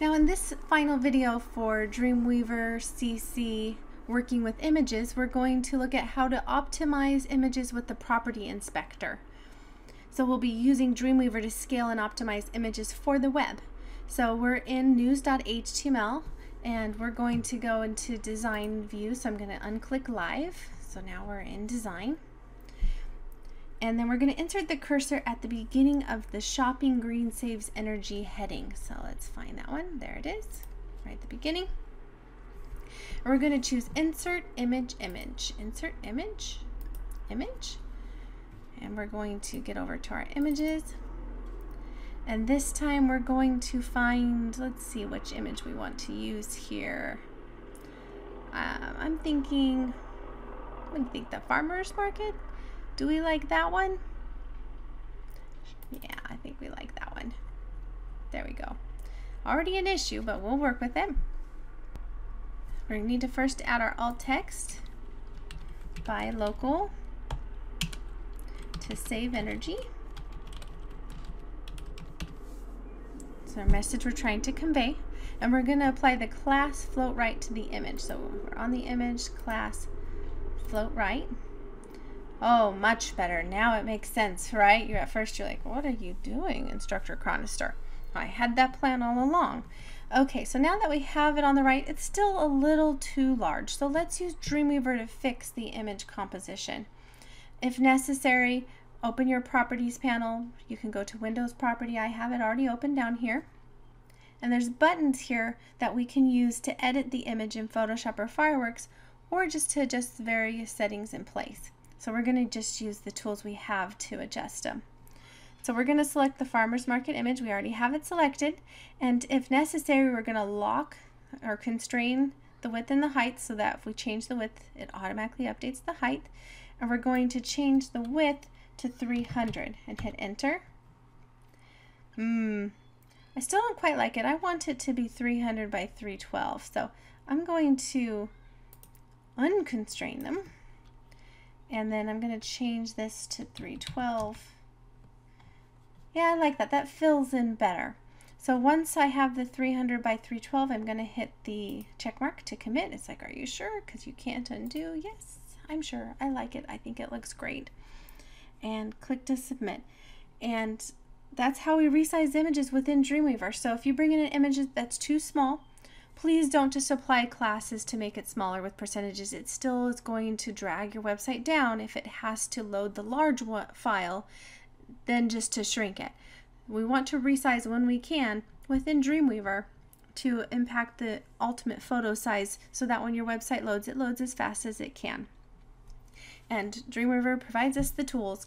Now in this final video for Dreamweaver CC working with images, we're going to look at how to optimize images with the property inspector. So we'll be using Dreamweaver to scale and optimize images for the web. So we're in news.html and we're going to go into design view. So I'm going to unclick live. So now we're in design. And then we're going to insert the cursor at the beginning of the shopping green saves energy heading. So let's find that one. There it is, right at the beginning. And we're going to choose insert image image. Insert image image. And we're going to get over to our images. And this time we're going to find, let's see which image we want to use here. Um, I'm thinking, I think the farmer's market. Do we like that one? Yeah, I think we like that one. There we go. Already an issue, but we'll work with it. We're going to need to first add our alt text buy local to save energy. So our message we're trying to convey. And we're going to apply the class float right to the image. So we're on the image class float right. Oh, much better. Now it makes sense, right? You're at first you're like, what are you doing, instructor Chronister? I had that plan all along. Okay, so now that we have it on the right, it's still a little too large. So let's use Dreamweaver to fix the image composition. If necessary, open your properties panel. You can go to Windows property. I have it already open down here. And there's buttons here that we can use to edit the image in Photoshop or Fireworks or just to adjust various settings in place. So we're going to just use the tools we have to adjust them. So we're going to select the farmer's market image. We already have it selected. And if necessary, we're going to lock or constrain the width and the height so that if we change the width, it automatically updates the height. And we're going to change the width to 300 and hit enter. Hmm, I still don't quite like it. I want it to be 300 by 312. So I'm going to unconstrain them. And then I'm going to change this to 312. Yeah, I like that. That fills in better. So once I have the 300 by 312, I'm going to hit the check mark to commit. It's like, are you sure? Because you can't undo. Yes, I'm sure. I like it. I think it looks great. And click to submit. And that's how we resize images within Dreamweaver. So if you bring in an image that's too small, Please don't just apply classes to make it smaller with percentages. It still is going to drag your website down if it has to load the large file than just to shrink it. We want to resize when we can within Dreamweaver to impact the ultimate photo size so that when your website loads, it loads as fast as it can. And Dreamweaver provides us the tools.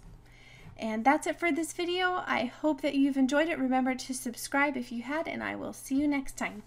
And that's it for this video. I hope that you've enjoyed it. Remember to subscribe if you had, and I will see you next time.